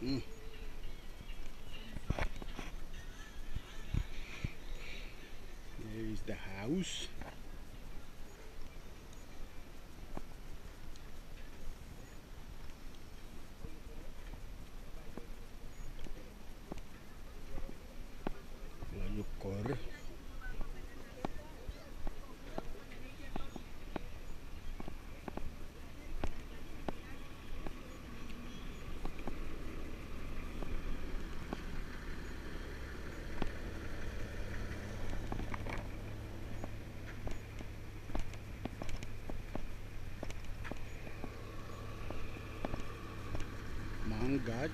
Mm. There is the house. Layukor. Mangad.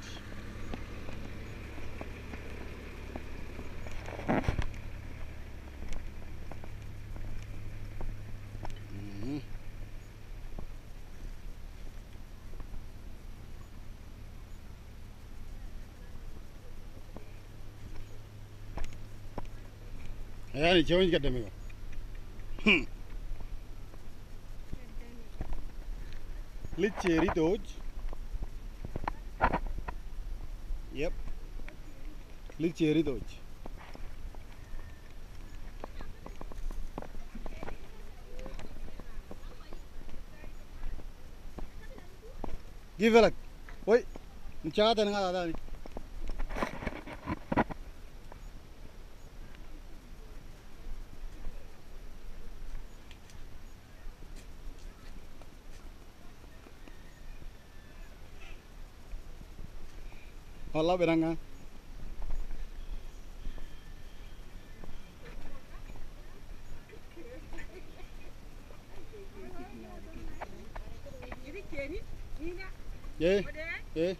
Mhm. Yani challenge ka deme ko. Li cherry. Yep. chơi cherry thôi. Give it a. Wait. Chata nga ada ni. Hala beranga. Yeah. Yeah.